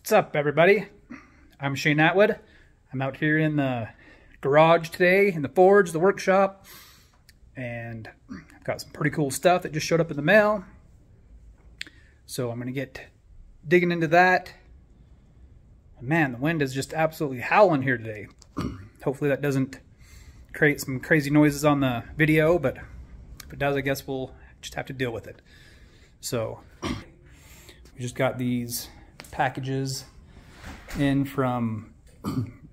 What's up, everybody? I'm Shane Atwood. I'm out here in the garage today, in the forge, the workshop, and I've got some pretty cool stuff that just showed up in the mail. So I'm going to get digging into that. Man, the wind is just absolutely howling here today. Hopefully that doesn't create some crazy noises on the video, but if it does, I guess we'll just have to deal with it. So we just got these packages in from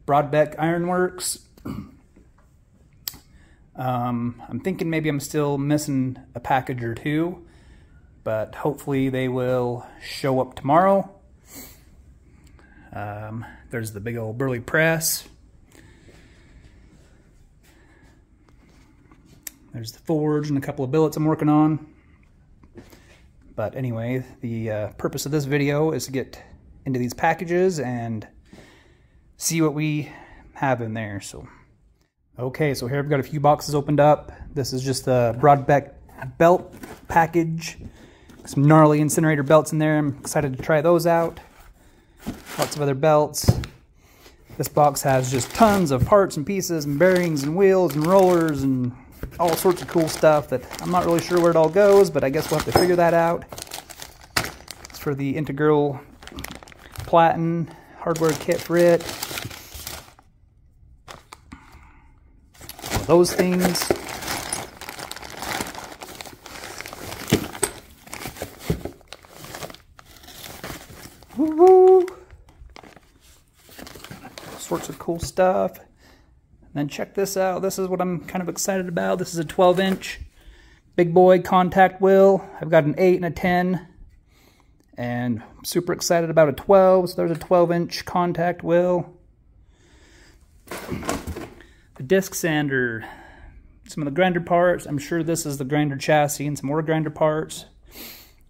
Brodbeck Ironworks. Um, I'm thinking maybe I'm still missing a package or two, but hopefully they will show up tomorrow. Um, there's the big old burly press. There's the forge and a couple of billets I'm working on. But anyway, the uh, purpose of this video is to get into these packages and see what we have in there. So, okay, so here I've got a few boxes opened up. This is just the Brodbeck belt package. Some gnarly incinerator belts in there. I'm excited to try those out. Lots of other belts. This box has just tons of parts and pieces and bearings and wheels and rollers and all sorts of cool stuff that I'm not really sure where it all goes, but I guess we'll have to figure that out. It's for the Integral Platen hardware kit for it. those things. -woo. Sorts of cool stuff. Then check this out. This is what I'm kind of excited about. This is a 12 inch big boy contact wheel. I've got an 8 and a 10. And super excited about a 12. So there's a 12 inch contact wheel. The disc sander. Some of the grinder parts. I'm sure this is the grinder chassis and some more grinder parts.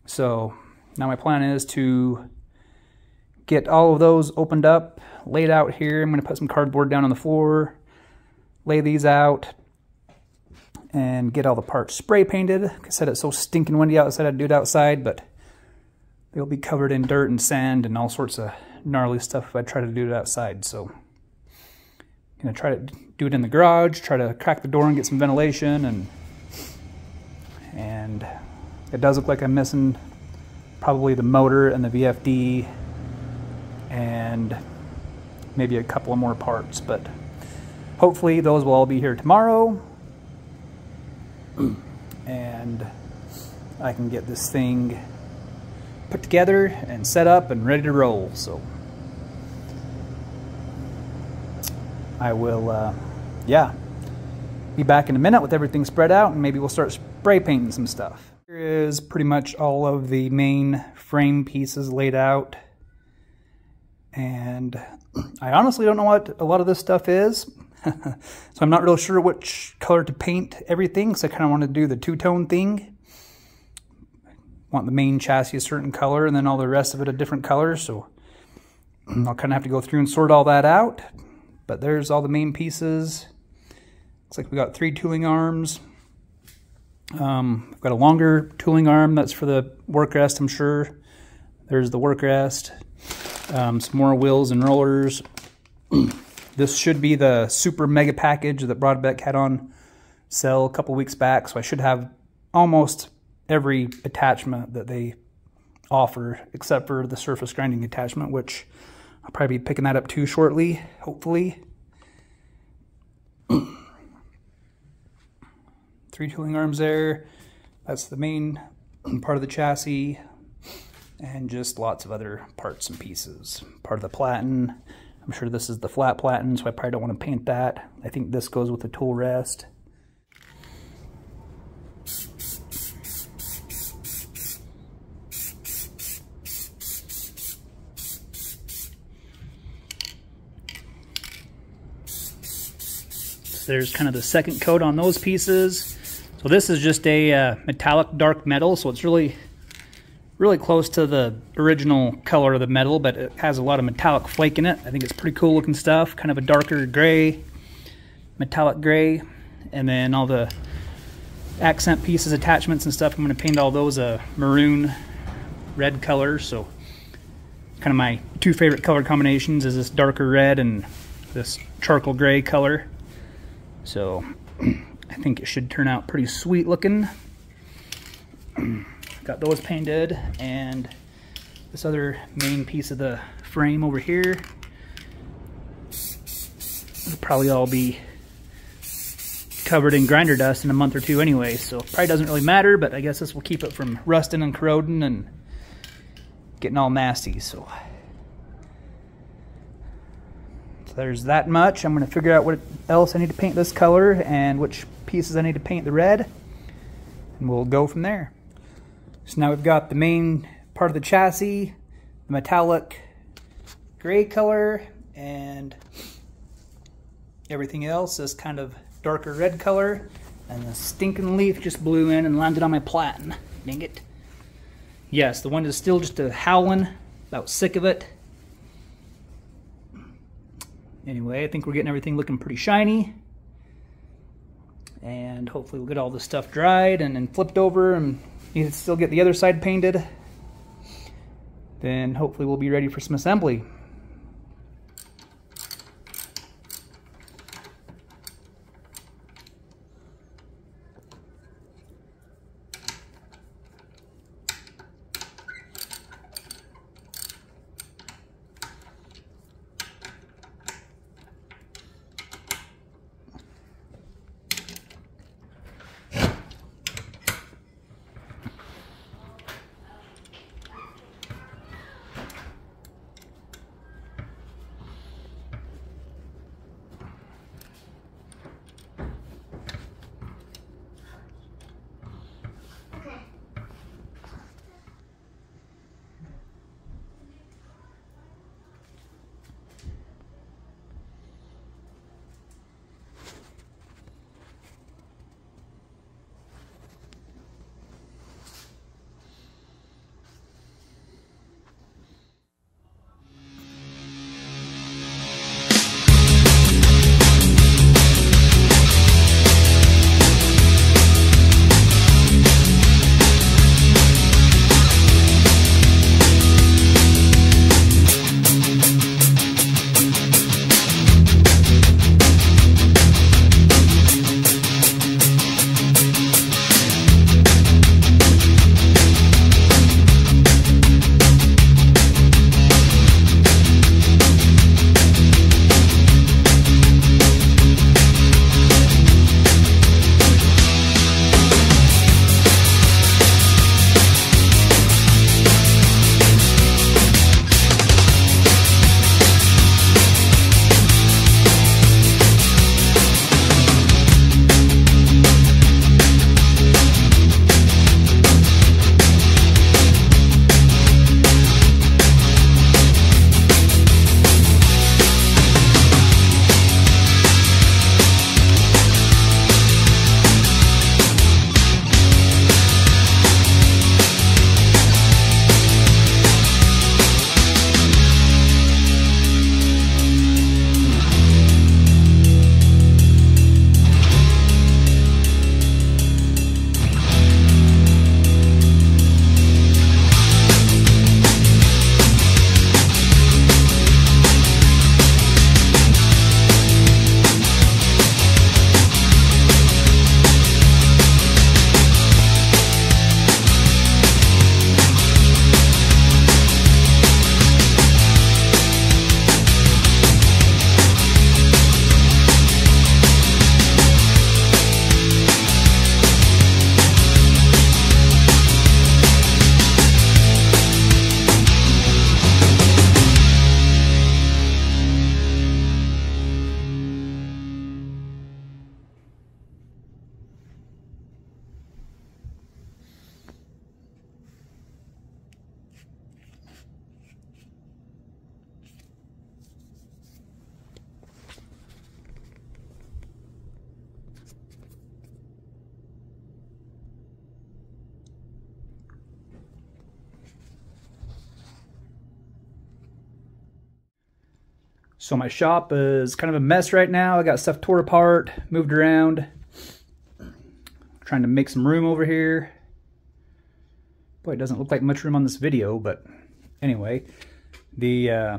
So now my plan is to get all of those opened up, laid out here. I'm going to put some cardboard down on the floor lay these out and get all the parts spray painted. I said, it's so stinking windy outside, I'd do it outside, but they'll be covered in dirt and sand and all sorts of gnarly stuff if I try to do it outside. So I'm gonna try to do it in the garage, try to crack the door and get some ventilation and and it does look like I'm missing probably the motor and the VFD and maybe a couple of more parts, but hopefully those will all be here tomorrow and I can get this thing put together and set up and ready to roll so. I will uh, yeah be back in a minute with everything spread out and maybe we'll start spray painting some stuff. Here is pretty much all of the main frame pieces laid out. And I honestly don't know what a lot of this stuff is so I'm not real sure which color to paint everything, so I kind of want to do the two-tone thing. Want the main chassis a certain color and then all the rest of it a different color, so I'll kind of have to go through and sort all that out. But there's all the main pieces. Looks like we got three tooling arms. Um, I've got a longer tooling arm that's for the work rest, I'm sure. There's the work rest. Um, some more wheels and rollers. This should be the super mega package that Brodbeck had on sale a couple weeks back, so I should have almost every attachment that they offer, except for the surface grinding attachment, which I'll probably be picking that up too shortly, hopefully. Three tooling arms there. That's the main part of the chassis. And just lots of other parts and pieces. Part of the platen, I'm sure this is the flat platen, so I probably don't want to paint that. I think this goes with the tool rest. So there's kind of the second coat on those pieces. So this is just a uh, metallic dark metal, so it's really really close to the original color of the metal, but it has a lot of metallic flake in it. I think it's pretty cool looking stuff. Kind of a darker gray, metallic gray. And then all the accent pieces, attachments and stuff, I'm going to paint all those a maroon red color. So kind of my two favorite color combinations is this darker red and this charcoal gray color. So I think it should turn out pretty sweet looking. Got those painted and this other main piece of the frame over here will probably all be covered in grinder dust in a month or two anyway, so probably doesn't really matter, but I guess this will keep it from rusting and corroding and getting all nasty, so. so there's that much. I'm gonna figure out what else I need to paint this color and which pieces I need to paint the red, and we'll go from there. So now we've got the main part of the chassis, the metallic gray color, and everything else is kind of darker red color. And the stinking leaf just blew in and landed on my platen. Dang it. Yes, the wind is still just a howling. About sick of it. Anyway, I think we're getting everything looking pretty shiny. And hopefully we'll get all this stuff dried and then flipped over and need can still get the other side painted. Then hopefully we'll be ready for some assembly. So my shop is kind of a mess right now. I got stuff tore apart, moved around. trying to make some room over here. Boy, it doesn't look like much room on this video, but anyway. The uh,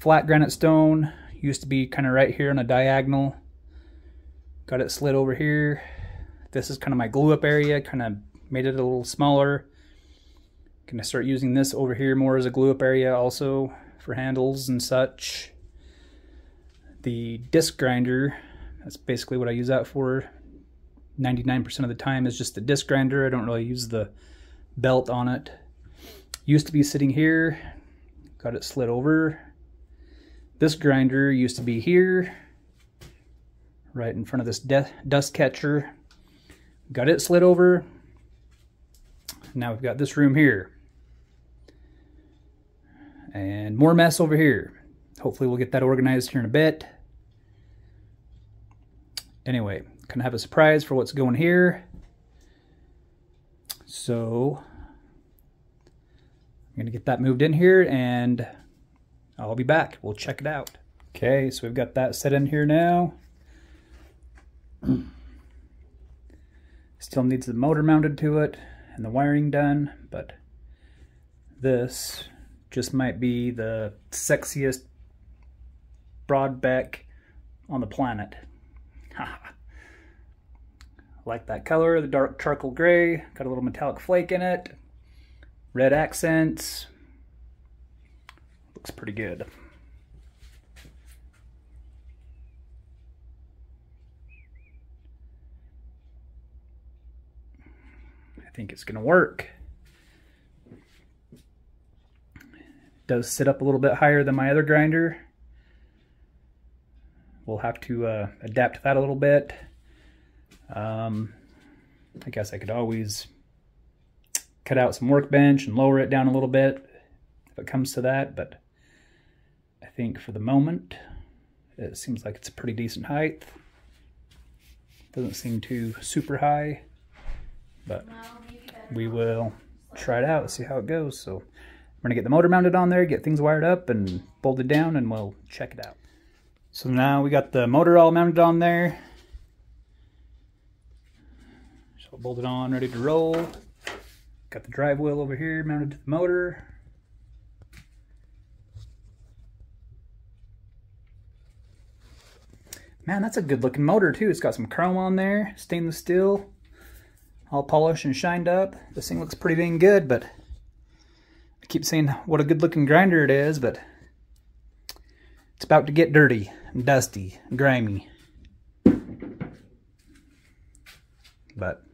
flat granite stone used to be kind of right here on a diagonal. Got it slid over here. This is kind of my glue up area, kind of made it a little smaller. Gonna start using this over here more as a glue up area also for handles and such. The disc grinder, that's basically what I use that for. 99% of the time is just the disc grinder. I don't really use the belt on it. Used to be sitting here, got it slid over. This grinder used to be here, right in front of this dust catcher. Got it slid over. Now we've got this room here. And more mess over here. Hopefully we'll get that organized here in a bit. Anyway, gonna have a surprise for what's going here. So I'm gonna get that moved in here and I'll be back. We'll check it out. Okay, so we've got that set in here now. Still needs the motor mounted to it and the wiring done, but this just might be the sexiest Brodbeck on the planet. like that color, the dark charcoal gray, got a little metallic flake in it, red accents, looks pretty good. I think it's gonna work. does sit up a little bit higher than my other grinder. We'll have to uh, adapt that a little bit. Um, I guess I could always cut out some workbench and lower it down a little bit if it comes to that, but I think for the moment it seems like it's a pretty decent height. Doesn't seem too super high, but we will try it out, see how it goes. So we're gonna get the motor mounted on there, get things wired up and bolted down and we'll check it out. So now we got the motor all mounted on there. So bolted on, ready to roll. Got the drive wheel over here mounted to the motor. Man, that's a good looking motor too. It's got some chrome on there, stainless steel, all polished and shined up. This thing looks pretty dang good, but I keep saying what a good looking grinder it is, but it's about to get dirty dusty grimy. But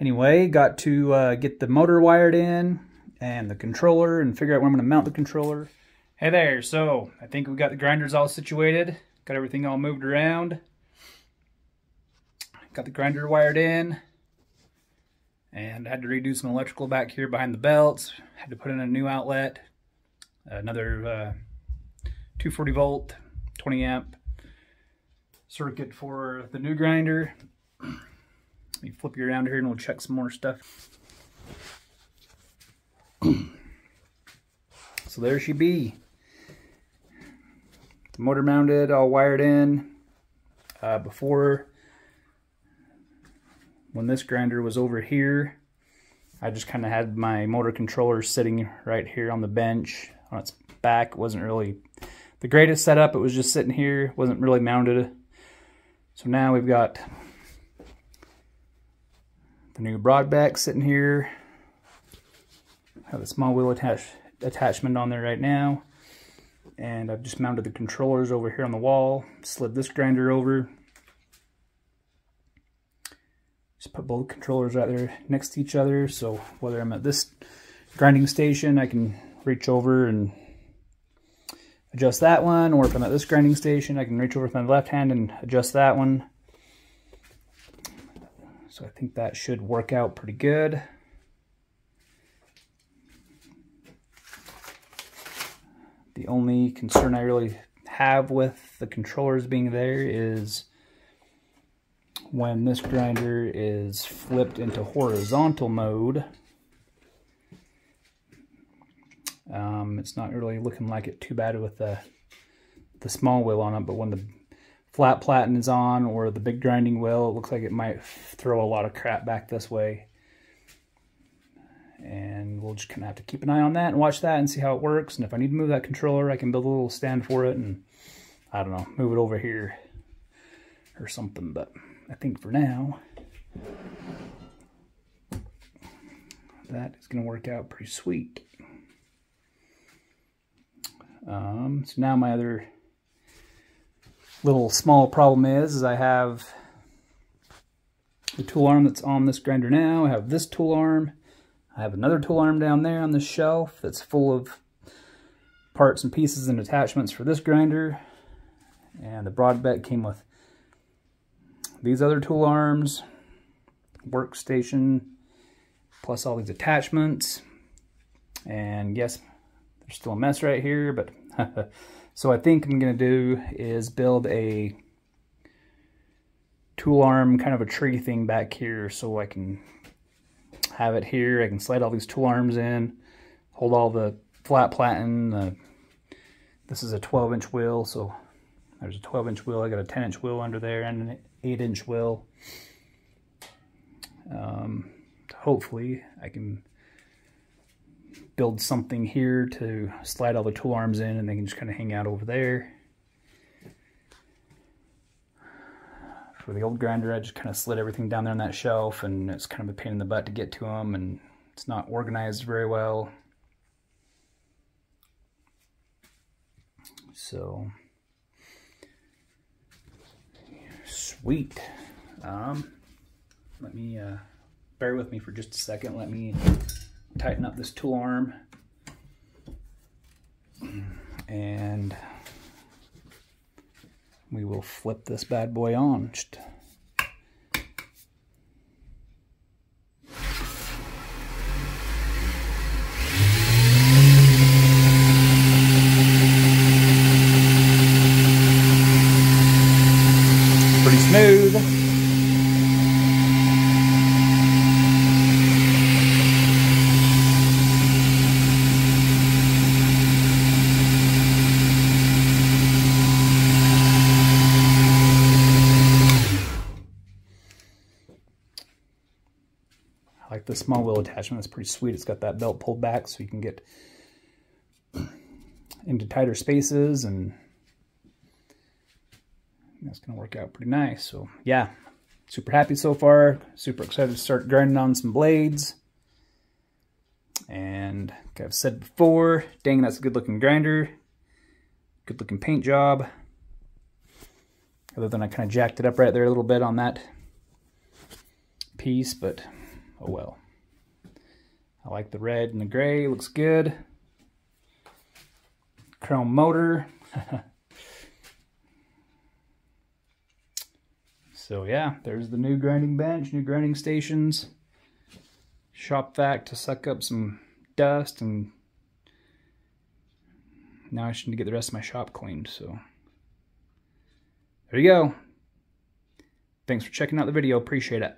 anyway, got to uh, get the motor wired in and the controller and figure out where I'm going to mount the controller. Hey there, so I think we got the grinders all situated. Got everything all moved around. Got the grinder wired in. And I had to redo some electrical back here behind the belts. Had to put in a new outlet. Another uh, 240 volt, 20 amp circuit for the new grinder. Let me flip you around here and we'll check some more stuff. so there she be. The motor mounted, all wired in. Uh, before when this grinder was over here, I just kind of had my motor controller sitting right here on the bench on its back. It wasn't really the greatest setup. It was just sitting here, wasn't really mounted. So now we've got the new Brodbeck sitting here. Have a small wheel attach attachment on there right now. And I've just mounted the controllers over here on the wall. Slid this grinder over. Just put both controllers right there next to each other. So whether I'm at this grinding station, I can reach over and adjust that one. Or if I'm at this grinding station, I can reach over with my left hand and adjust that one. So I think that should work out pretty good. The only concern I really have with the controllers being there is when this grinder is flipped into horizontal mode, um, it's not really looking like it too bad with the, the small wheel on it, but when the flat platen is on or the big grinding wheel, it looks like it might throw a lot of crap back this way. And we'll just kind of have to keep an eye on that and watch that and see how it works. And if I need to move that controller, I can build a little stand for it and, I don't know, move it over here or something. But I think for now, that is going to work out pretty sweet. Um, so now my other little small problem is, is I have the tool arm that's on this grinder now. I have this tool arm. I have another tool arm down there on this shelf that's full of parts and pieces and attachments for this grinder. And the Brodbeck came with these other tool arms, workstation, plus all these attachments. And yes, there's still a mess right here, but so I think I'm going to do is build a tool arm, kind of a tree thing back here so I can have it here. I can slide all these tool arms in, hold all the flat platen. The, this is a 12 inch wheel, so there's a 12 inch wheel. I got a 10 inch wheel under there and an 8 inch wheel. Um, hopefully I can build something here to slide all the tool arms in and they can just kind of hang out over there. For the old grinder, I just kind of slid everything down there on that shelf and it's kind of a pain in the butt to get to them and it's not organized very well. So, sweet. Um, let me, uh, bear with me for just a second. Let me tighten up this tool arm and we will flip this bad boy on. Just pretty smooth. I like small wheel attachment. It's pretty sweet. It's got that belt pulled back so you can get into tighter spaces and that's going to work out pretty nice. So yeah, super happy so far. Super excited to start grinding on some blades. And like I've said before, dang, that's a good looking grinder. Good looking paint job. Other than I kind of jacked it up right there a little bit on that piece, but oh well. I like the red and the gray, looks good. Chrome motor. so yeah, there's the new grinding bench, new grinding stations. Shop vac to suck up some dust and now I should get the rest of my shop cleaned, so there you go. Thanks for checking out the video, appreciate it.